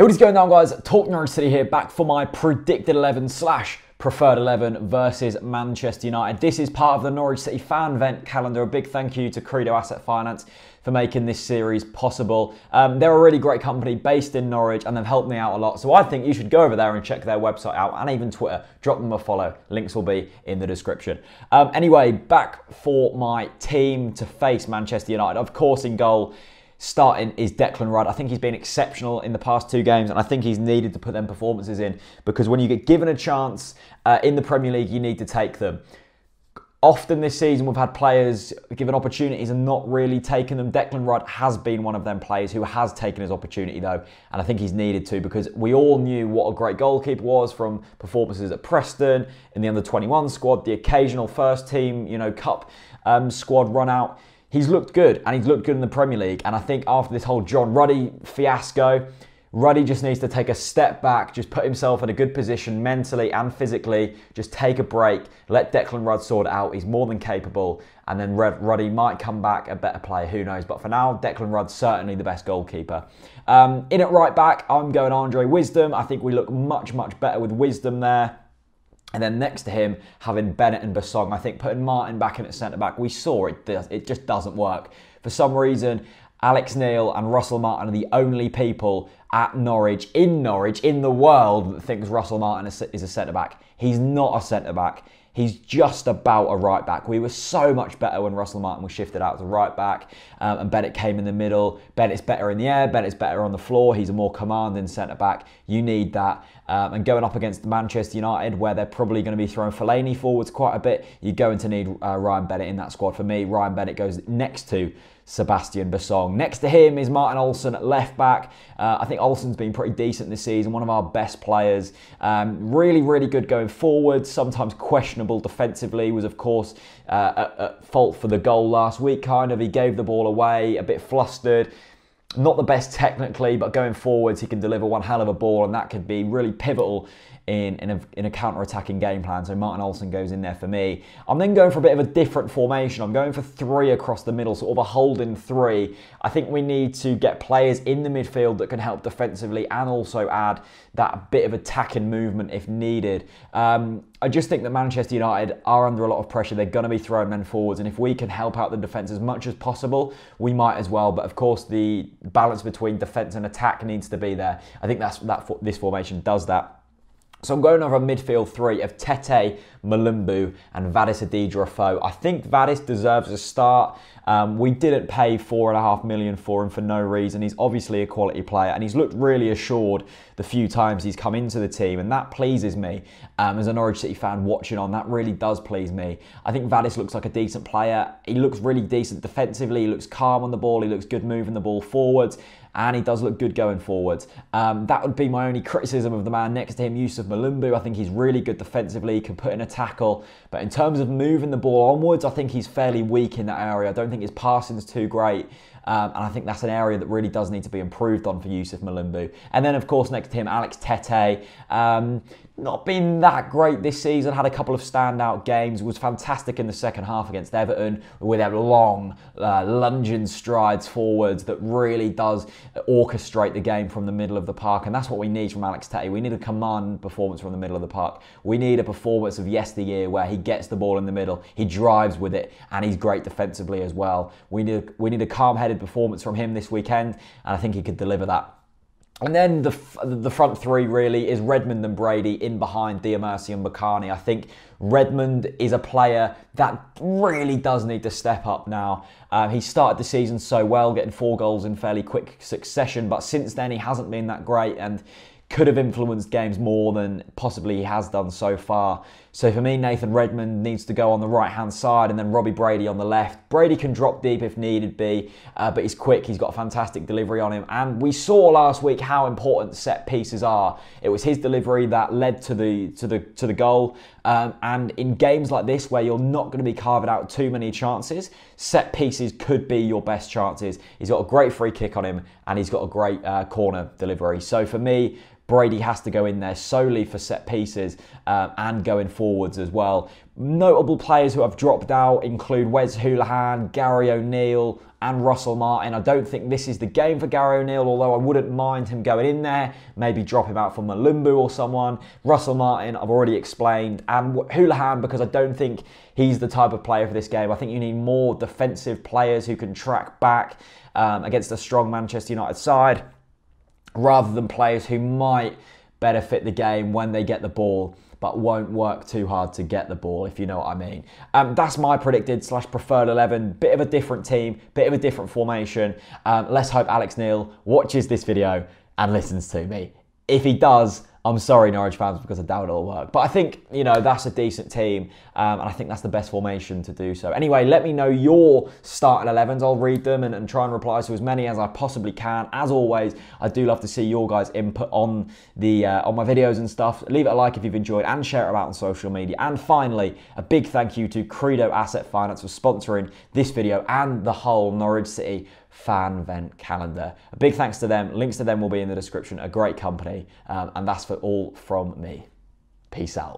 Hey, what is going on, guys? Talk Norwich City here, back for my predicted 11 slash preferred 11 versus Manchester United. This is part of the Norwich City Fanvent calendar. A big thank you to Credo Asset Finance for making this series possible. Um, they're a really great company based in Norwich and they've helped me out a lot. So I think you should go over there and check their website out and even Twitter. Drop them a follow. Links will be in the description. Um, anyway, back for my team to face Manchester United. Of course, in goal starting is Declan Rudd. I think he's been exceptional in the past two games, and I think he's needed to put them performances in because when you get given a chance uh, in the Premier League, you need to take them. Often this season, we've had players given opportunities and not really taken them. Declan Rudd has been one of them players who has taken his opportunity, though, and I think he's needed to because we all knew what a great goalkeeper was from performances at Preston, in the under 21 squad, the occasional first team, you know, cup um, squad run out he's looked good and he's looked good in the Premier League. And I think after this whole John Ruddy fiasco, Ruddy just needs to take a step back, just put himself in a good position mentally and physically, just take a break, let Declan Rudd sort out. He's more than capable. And then Ruddy might come back a better player, who knows. But for now, Declan Rudd's certainly the best goalkeeper. Um, in at right back, I'm going Andre Wisdom. I think we look much, much better with Wisdom there. And then next to him, having Bennett and Bassong, I think putting Martin back in at centre back, we saw it. It just doesn't work. For some reason, Alex Neil and Russell Martin are the only people at Norwich, in Norwich, in the world that thinks Russell Martin is a centre back. He's not a centre back. He's just about a right back. We were so much better when Russell Martin was shifted out to right back um, and Bennett came in the middle. Bennett's better in the air, Bennett's better on the floor. He's a more commanding centre back. You need that. Um, and going up against Manchester United, where they're probably going to be throwing Fellaini forwards quite a bit, you're going to need uh, Ryan Bennett in that squad. For me, Ryan Bennett goes next to Sebastian Bassong. Next to him is Martin Olsson at left back. Uh, I think Olsson's been pretty decent this season, one of our best players. Um, really, really good going forward, sometimes questionable defensively, was of course uh, at, at fault for the goal last week, kind of. He gave the ball away, a bit flustered. Not the best technically, but going forwards, he can deliver one hell of a ball, and that could be really pivotal in, in a, in a counter-attacking game plan. So Martin Olsson goes in there for me. I'm then going for a bit of a different formation. I'm going for three across the middle, sort of a holding three. I think we need to get players in the midfield that can help defensively and also add that bit of attacking movement if needed. Um, I just think that Manchester United are under a lot of pressure. They're going to be throwing men forwards, and if we can help out the defence as much as possible, we might as well. But of course, the balance between defence and attack needs to be there. I think that's that this formation does that. So I'm going over a midfield three of Tettey, Mulumbu and Vadis Odjidja I think Vadis deserves a start. Um, we didn't pay four and a half million for him for no reason. He's obviously a quality player and he's looked really assured the few times he's come into the team and that pleases me um, as a Norwich City fan watching on. That really does please me. I think Vadis looks like a decent player. He looks really decent defensively. He looks calm on the ball. He looks good moving the ball forwards and he does look good going forwards. Um, that would be my only criticism of the man next to him, Youssouf Mulumbu. I think he's really good defensively, can put in a tackle, but in terms of moving the ball onwards, I think he's fairly weak in that area. I don't think his passing is too great. Um, and I think that's an area that really does need to be improved on for Youssouf Mulumbu. And then, of course, next to him, Alex Tettey. Um, not been that great this season. Had a couple of standout games. Was fantastic in the second half against Everton with their long, uh, lunging strides forwards that really does orchestrate the game from the middle of the park. And that's what we need from Alex Tettey. We need a command performance from the middle of the park. We need a performance of yesteryear where he gets the ball in the middle, he drives with it, and he's great defensively as well. We need we need a calm-headed performance from him this weekend, and I think he could deliver that. And then the, the front three really is Redmond and Brady in behind Dieumerci Mbokani. I think Redmond is a player that really does need to step up now. Uh, he started the season so well, getting four goals in fairly quick succession, but since then he hasn't been that great and could have influenced games more than possibly he has done so far. So for me, Nathan Redmond needs to go on the right hand side and then Robbie Brady on the left. Brady can drop deep if needed be, uh, but he's quick. He's got a fantastic delivery on him. And we saw last week how important set pieces are. It was his delivery that led to the to the to the goal. Um, and in games like this where you're not going to be carving out too many chances, set pieces could be your best chances. He's got a great free kick on him and he's got a great uh, corner delivery. So for me, Brady has to go in there solely for set pieces um, and going forwards as well. Notable players who have dropped out include Wes Hoolahan, Gary O'Neill, and Russell Martin. I don't think this is the game for Gary O'Neill, although I wouldn't mind him going in there, maybe drop him out for Mulumbu or someone. Russell Martin, I've already explained, and Hoolahan because I don't think he's the type of player for this game. I think you need more defensive players who can track back um, against a strong Manchester United side rather than players who might benefit the game when they get the ball but won't work too hard to get the ball, if you know what I mean. Um, that's my predicted slash preferred 11. Bit of a different team, bit of a different formation. Um, let's hope Alex Neil watches this video and listens to me. If he does, I'm sorry, Norwich fans, because I doubt it'll work. But I think, you know, that's a decent team, um, and I think that's the best formation to do so. Anyway, let me know your starting 11s. I'll read them and, and, try and reply to as many as I possibly can. As always, I do love to see your guys' input on the uh, on my videos and stuff. Leave it a like if you've enjoyed and share it about on social media. And finally, a big thank you to Credo Asset Finance for sponsoring this video and the whole Norwich City Fanvent calendar. A big thanks to them. Links to them will be in the description. A great company. Um, and that's for all from me. Peace out.